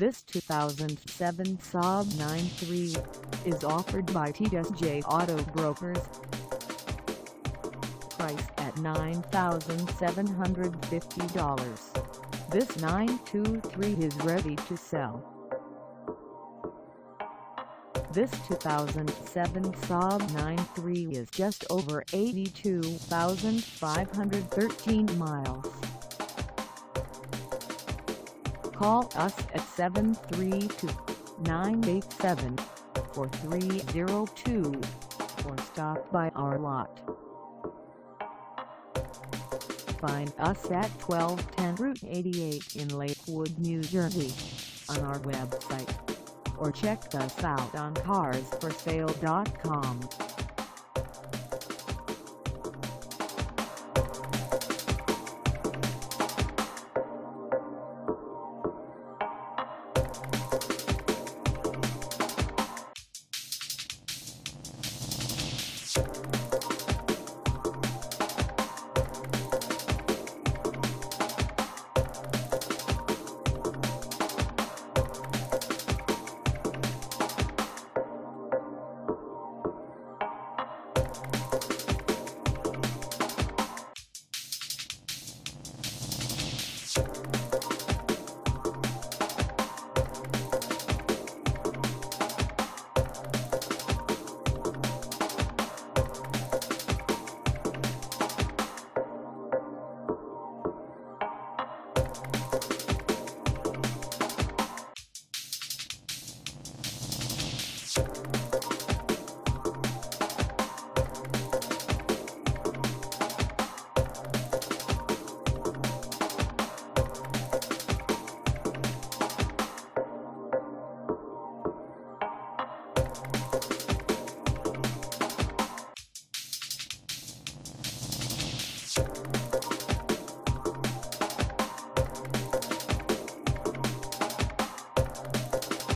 This 2007 Saab 9-3 is offered by TSJ Auto Brokers. Price at $9,750. This 9-3 is ready to sell. This 2007 Saab 9-3 is just over 82,513 miles. Call us at 732-987-4302 or stop by our lot. Find us at 1210 Route 88 in Lakewood, New Jersey on our website or check us out on carsforsale.com. Thank